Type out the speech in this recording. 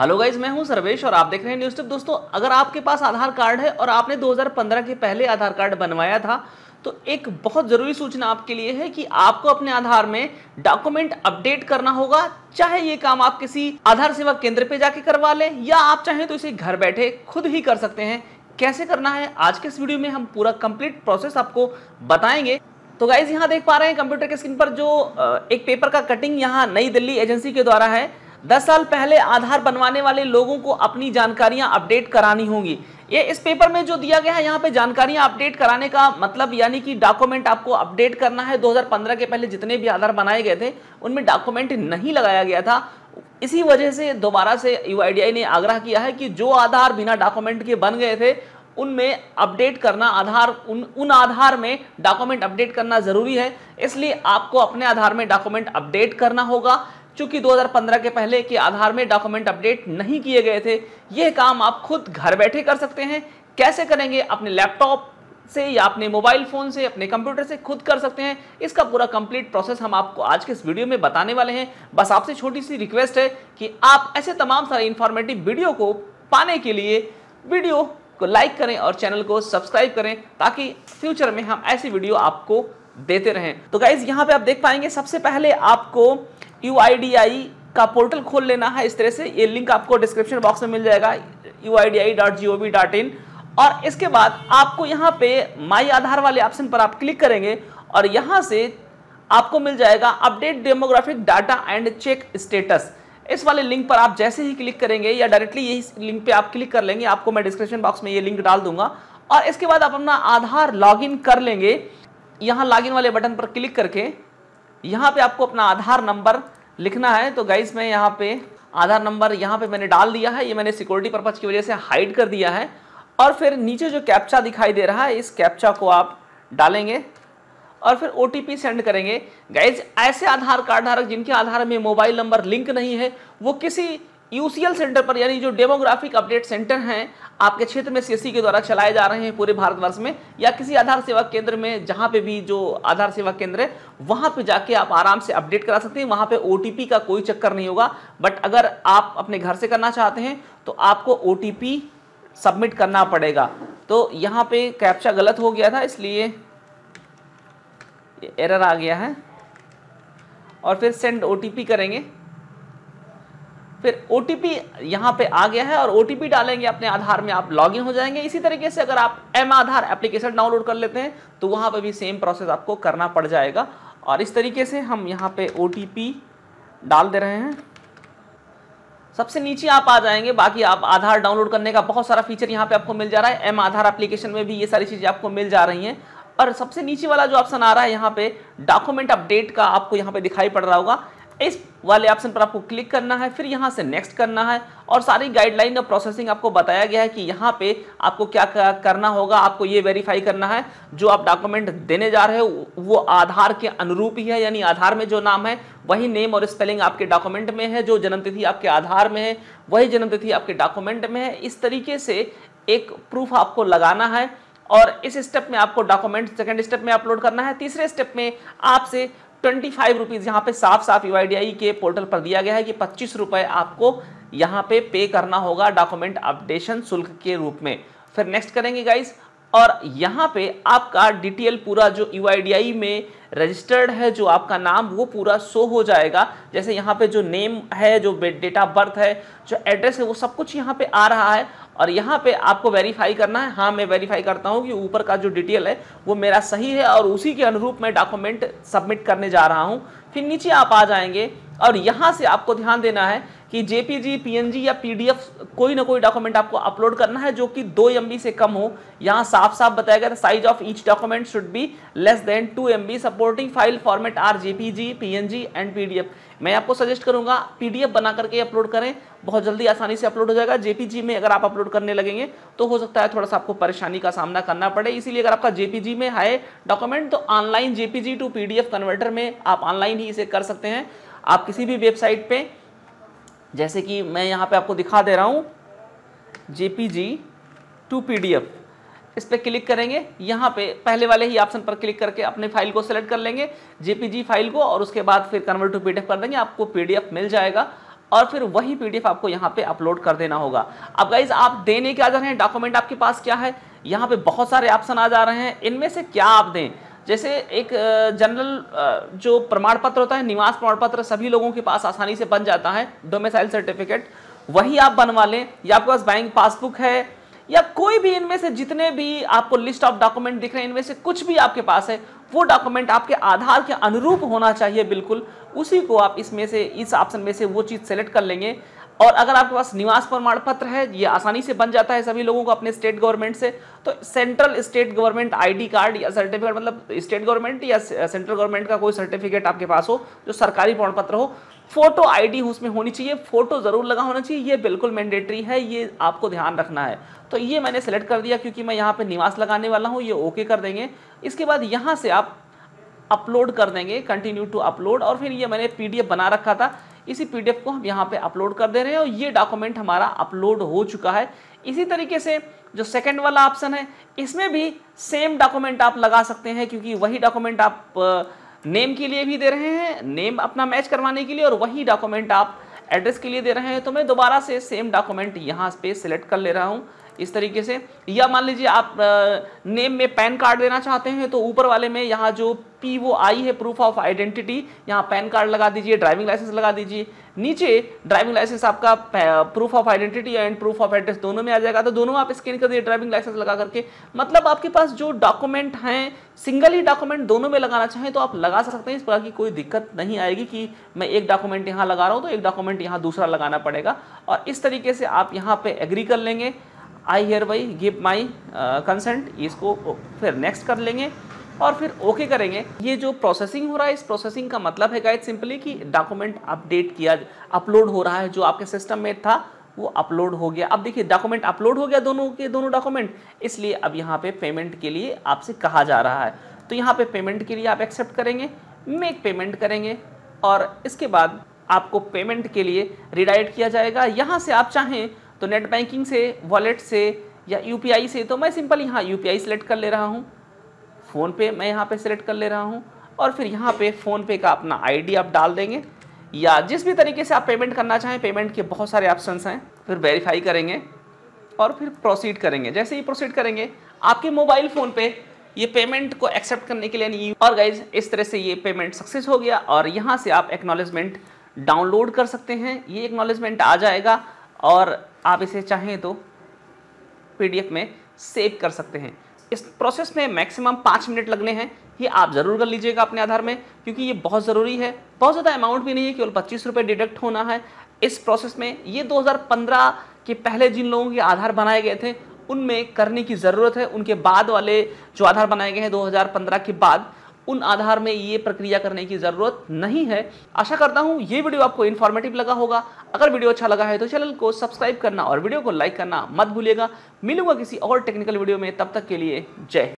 Hello guys मैं हूँ सर्वेश और आप देख रहे हैं न्यूज़ टिप। दोस्तों, अगर आपके पास आधार कार्ड है और आपने 2015 के पहले आधार कार्ड बनवाया था तो एक बहुत ज़रूरी सूचना आपके लिए है कि आपको अपने आधार में डॉक्यूमेंट अपडेट करना होगा, चाहे ये काम आप किसी आधार सेवा केंद्र पे जाके करवा लें, या आप चाहें तो इसे घर बैठे खुद ही कर सकते हैं। कैसे करना है, आज के इस वीडियो में हम पूरा कंप्लीट प्रोसेस आपको बताएँगे। तो गाइज़ यहाँ देख पा रहे हैं कंप्यूटर के स्क्रीन पर जो एक पेपर का कटिंग यहाँ नई दिल्ली एजेंसी के द्वारा है। दस साल पहले आधार बनवाने वाले लोगों को अपनी जानकारियाँ अपडेट करानी होंगी। ये इस पेपर में जो दिया गया है, यहाँ पे जानकारियाँ अपडेट कराने का मतलब यानी कि डॉक्यूमेंट आपको अपडेट करना है। 2015 के पहले जितने भी आधार बनाए गए थे, उनमें डॉक्यूमेंट नहीं लगाया गया था। इसी वजह से दोबारा से यूआईडीआई ने आग्रह किया है कि जो आधार बिना डॉक्यूमेंट के बन गए थे, उनमें अपडेट करना, आधार, उन उन आधार में डॉक्यूमेंट अपडेट करना ज़रूरी है। इसलिए आपको अपने आधार में डॉक्यूमेंट अपडेट करना होगा। चूँकि 2015 के पहले के आधार में डॉक्यूमेंट अपडेट नहीं किए गए थे यह काम आप खुद घर बैठे कर सकते हैं। कैसे करेंगे? अपने लैपटॉप से या अपने मोबाइल फ़ोन से, अपने कंप्यूटर से खुद कर सकते हैं। इसका पूरा कंप्लीट प्रोसेस हम आपको आज के इस वीडियो में बताने वाले हैं। बस आपसे छोटी सी रिक्वेस्ट है कि आप ऐसे तमाम सारे इंफॉर्मेटिव वीडियो को पाने के लिए वीडियो को लाइक करें और चैनल को सब्सक्राइब करें, ताकि फ्यूचर में हम ऐसी वीडियो आपको देते रहें। तो गाइज़ यहाँ पे आप देख पाएँगे, सबसे पहले आपको यू का पोर्टल खोल लेना है इस तरह से। ये लिंक आपको डिस्क्रिप्शन बॉक्स में मिल जाएगा यू और इसके बाद आपको यहाँ पे माई आधार वाले ऑप्शन पर आप क्लिक करेंगे और यहाँ से आपको मिल जाएगा update demographic data and check status इस वाले लिंक पर आप जैसे ही क्लिक करेंगे या डायरेक्टली यही लिंक पे आप क्लिक कर लेंगे, आपको मैं डिस्क्रिप्शन बॉक्स में ये लिंक डाल दूँगा। और इसके बाद आप अपना आधार लॉगिन कर लेंगे। यहाँ लॉगिन वाले बटन पर क्लिक करके यहाँ पे आपको अपना आधार नंबर लिखना है। तो गाइज़ मैं यहाँ पे आधार नंबर यहाँ पे मैंने डाल दिया है। ये मैंने सिक्योरिटी पर्पज की वजह से हाइड कर दिया है। और फिर नीचे जो कैप्चा दिखाई दे रहा है, इस कैप्चा को आप डालेंगे और फिर ओटीपी सेंड करेंगे। गाइज़ ऐसे आधार कार्ड धारक जिनके आधार में मोबाइल नंबर लिंक नहीं है, वो किसी यूसीएल सेंटर पर, यानी जो डेमोग्राफिक अपडेट सेंटर हैं, आपके क्षेत्र में सीएससी के द्वारा चलाए जा रहे हैं पूरे भारतवर्ष में, या किसी आधार सेवा केंद्र में, जहाँ पे भी जो आधार सेवा केंद्र है, वहाँ पे जाके आप आराम से अपडेट करा सकते हैं। वहाँ पे ओटीपी का कोई चक्कर नहीं होगा। बट अगर आप अपने घर से करना चाहते हैं तो आपको ओटीपी सबमिट करना पड़ेगा। तो यहाँ पे कैप्चा गलत हो गया था, इसलिए एरर आ गया है। और फिर सेंड ओटीपी करेंगे। फिर ओ टी पी यहाँ पे आ गया है और ओ टी पी डालेंगे अपने आधार में, आप लॉगिन हो जाएँगे। इसी तरीके से अगर आप एम आधार एप्लीकेशन डाउनलोड कर लेते हैं तो वहाँ पे भी सेम प्रोसेस आपको करना पड़ जाएगा। और इस तरीके से हम यहाँ पे ओ टी पी डाल दे रहे हैं। सबसे नीचे आप आ जाएँगे, बाकी आप आधार डाउनलोड करने का बहुत सारा फीचर यहाँ पे आपको मिल जा रहा है। एम आधार एप्लीकेशन में भी ये सारी चीज़ें आपको मिल जा रही हैं। और सबसे नीचे वाला जो ऑप्शन आ रहा है, यहाँ पे डॉक्यूमेंट अपडेट का आपको यहाँ पे दिखाई पड़ रहा होगा। इस वाले ऑप्शन पर आपको क्लिक करना है, फिर यहाँ से नेक्स्ट करना है और सारी गाइडलाइन और प्रोसेसिंग आपको बताया गया है कि यहाँ पे आपको क्या करना होगा, आपको ये वेरीफाई करना है। जो आप डॉक्यूमेंट देने जा रहे हो, वो आधार के अनुरूप ही है, यानी आधार में जो नाम है, वही नेम और स्पेलिंग आपके डॉक्यूमेंट में है, जो जन्मतिथि आपके आधार में है, वही जन्मतिथि आपके डॉक्यूमेंट में है। इस तरीके से एक प्रूफ आपको लगाना है और इस स्टेप में आपको डॉक्यूमेंट सेकंड स्टेप में अपलोड करना है, तीसरे स्टेप में आपसे ट्वेंटी फाइव रुपीज़ यहाँ पे साफ़ साफ़ यू के पोर्टल पर दिया गया है कि पच्चीस रुपए आपको यहाँ पे पे करना होगा डॉक्यूमेंट अपडेशन शुल्क के रूप में। फिर नेक्स्ट करेंगे गाइज़ और यहाँ पे आपका डिटेल पूरा जो यूआईडीआई में रजिस्टर्ड है, जो आपका नाम, वो पूरा शो हो जाएगा। जैसे यहाँ पे जो नेम है, जो डेट ऑफ़ बर्थ है, जो एड्रेस है, वो सब कुछ यहाँ पे आ रहा है। और यहाँ पे आपको वेरीफाई करना है। हाँ मैं वेरीफाई करता हूँ कि ऊपर का जो डिटेल है, वो मेरा सही है और उसी के अनुरूप मैं डॉक्यूमेंट सबमिट करने जा रहा हूँ। फिर नीचे आप आ जाएँगे और यहाँ से आपको ध्यान देना है कि जेपीजी, पीएनजी या पीडीएफ, कोई ना कोई डॉक्यूमेंट आपको अपलोड करना है, जो कि दो MB से कम हो। यहाँ साफ़ साफ़ बताया गया size of each document should be less than two MB supporting file format are JPG PNG and PDF मैं आपको सजेस्ट करूँगा पीडीएफ बना करके अपलोड करें। बहुत जल्दी आसानी से अपलोड हो जाएगा। जेपीजी में अगर आप अपलोड करने लगेंगे तो हो सकता है थोड़ा सा आपको परेशानी का सामना करना पड़े। इसीलिए अगर आपका जेपीजी में है डॉक्यूमेंट तो online JPG to PDF converter में आप ऑनलाइन ही इसे कर सकते हैं। आप किसी भी वेबसाइट पे जैसे कि मैं यहाँ पे आपको दिखा दे रहा हूँ जेपीजी टू पीडीएफ इस पर क्लिक करेंगे, यहाँ पे पहले वाले ही ऑप्शन पर क्लिक करके अपने फ़ाइल को सेलेक्ट कर लेंगे जेपीजी फ़ाइल को, और उसके बाद फिर कन्वर्ट टू पीडीएफ कर देंगे, आपको पीडीएफ मिल जाएगा, और फिर वही पीडीएफ आपको यहाँ पे अपलोड कर देना होगा। अब गाइज़ आप देने क्या जा रहे हैं डॉक्यूमेंट आपके पास क्या है? यहाँ पे बहुत सारे ऑप्शन आ जा रहे हैं, इनमें से क्या आप दें? जैसे एक जनरल जो प्रमाण पत्र होता है, निवास प्रमाण पत्र सभी लोगों के पास आसानी से बन जाता है डोमिसाइल सर्टिफिकेट वही आप बनवा लें, या आपके पास बैंक पासबुक है, या कोई भी इनमें से जितने भी आपको लिस्ट ऑफ़ डॉक्यूमेंट दिख रहे हैं, इनमें से कुछ भी आपके पास है, वो डॉक्यूमेंट आपके आधार के अनुरूप होना चाहिए बिल्कुल, उसी को आप इसमें से, इस ऑप्शन में से वो चीज़ सेलेक्ट कर लेंगे। और अगर आपके पास निवास प्रमाण पत्र है, ये आसानी से बन जाता है सभी लोगों को अपने स्टेट गवर्नमेंट से। तो central state government ID card या सर्टिफिकेट मतलब स्टेट गवर्नमेंट या सेंट्रल गवर्नमेंट का कोई सर्टिफिकेट आपके पास हो, जो सरकारी प्रमाण पत्र हो, फ़ोटो आईडी उसमें होनी चाहिए, फ़ोटो ज़रूर लगा होना चाहिए, ये बिल्कुल मैंडेटरी है, ये आपको ध्यान रखना है। तो ये मैंने सेलेक्ट कर दिया, क्योंकि मैं यहाँ पर निवास लगाने वाला हूँ, ये ओके कर देंगे। इसके बाद यहाँ से आप अपलोड कर देंगे कंटिन्यू टू अपलोड और फिर ये मैंने पीडीएफ बना रखा था। इसी पीडीएफ को हम यहाँ पे अपलोड कर दे रहे हैं और ये डॉक्यूमेंट हमारा अपलोड हो चुका है। इसी तरीके से जो सेकंड वाला ऑप्शन है, इसमें भी सेम डॉक्यूमेंट आप लगा सकते हैं, क्योंकि वही डॉक्यूमेंट आप नेम के लिए भी दे रहे हैं नेम अपना मैच करवाने के लिए और वही डॉक्यूमेंट आप एड्रेस के लिए दे रहे हैं। तो मैं दोबारा से सेम डॉक्यूमेंट यहाँ पे सिलेक्ट कर ले रहा हूँ। इस तरीके से। या मान लीजिए आप नेम में पैन कार्ड देना चाहते हैं तो ऊपर वाले में यहाँ जो पी वो आई है प्रूफ ऑफ़ आइडेंटिटी यहाँ पैन कार्ड लगा दीजिए ड्राइविंग लाइसेंस लगा दीजिए। नीचे ड्राइविंग लाइसेंस आपका proof of identity and proof of address दोनों में आ जाएगा। तो दोनों आप स्कैन कर दिए ड्राइविंग लाइसेंस लगा करके। मतलब आपके पास जो डॉक्यूमेंट हैं सिंगल ही डॉक्यूमेंट दोनों में लगाना चाहें तो आप लगा सकते हैं। इस प्रकार की कोई दिक्कत नहीं आएगी कि मैं एक डॉक्यूमेंट यहाँ लगा रहा हूँ तो एक डॉक्यूमेंट यहाँ दूसरा लगाना पड़ेगा। और इस तरीके से आप यहाँ पर एग्री कर लेंगे। I hereby give my consent इसको फिर नेक्स्ट कर लेंगे और फिर ओके okay करेंगे। ये जो प्रोसेसिंग हो रहा है, इस प्रोसेसिंग का मतलब है गाइड सिंपली कि डॉक्यूमेंट अपडेट किया अपलोड हो रहा है, जो आपके सिस्टम में था, वो अपलोड हो गया। अब देखिए डॉक्यूमेंट अपलोड हो गया दोनों के दोनों डॉक्यूमेंट इसलिए अब यहाँ पे पेमेंट के लिए आपसे कहा जा रहा है। तो यहाँ पे पेमेंट के लिए आप एक्सेप्ट करेंगे मेक पेमेंट करेंगे और इसके बाद आपको पेमेंट के लिए रिडाइट किया जाएगा। यहाँ से आप चाहें तो नेट बैंकिंग से वॉलेट से या यूपीआई से तो मैं सिंपल यहाँ यू पी सेलेक्ट कर ले रहा हूँ। फ़ोनपे मैं यहाँ पे सिलेक्ट कर ले रहा हूँ। और फिर यहाँ पे फ़ोनपे का अपना आईडी आप डाल देंगे। या जिस भी तरीके से आप पेमेंट करना चाहें पेमेंट के बहुत सारे ऑप्शंस हैं। फिर वेरीफाई करेंगे और फिर प्रोसीड करेंगे। जैसे ही प्रोसीड करेंगे, आपके मोबाइल फ़ोन पे ये पेमेंट को एक्सेप्ट करने के लिए नहीं और गाइज़ इस तरह से ये पेमेंट सक्सेस हो गया। और यहाँ से आप एक्नॉलेजमेंट डाउनलोड कर सकते हैं। ये एक्नॉलेजमेंट आ जाएगा। और आप इसे चाहें तो पीडीएफ में सेव कर सकते हैं। इस प्रोसेस में मैक्सिमम पाँच मिनट लगने हैं। ये आप ज़रूर कर लीजिएगा अपने आधार में, क्योंकि ये बहुत ज़रूरी है। बहुत ज़्यादा अमाउंट भी नहीं है, केवल पच्चीस रुपये डिडक्ट होना है। इस प्रोसेस में ये 2015 के पहले जिन लोगों के आधार बनाए गए थे, उनमें करने की ज़रूरत है। उनके बाद वाले जो आधार बनाए गए हैं 2015 के बाद उन आधार में ये प्रक्रिया करने की ज़रूरत नहीं है। आशा करता हूँ ये वीडियो आपको इन्फॉर्मेटिव लगा होगा। अगर वीडियो अच्छा लगा है तो चैनल को सब्सक्राइब करना और वीडियो को लाइक करना मत भूलिएगा। मिलूँगा किसी और टेक्निकल वीडियो में, तब तक के लिए जय